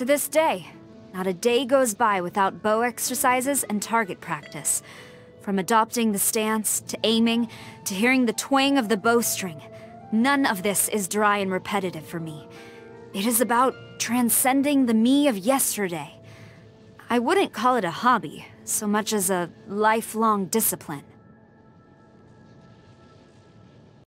To this day, not a day goes by without bow exercises and target practice. From adopting the stance, to aiming, to hearing the twang of the bowstring, none of this is dry and repetitive for me. It is about transcending the me of yesterday. I wouldn't call it a hobby, so much as a lifelong discipline.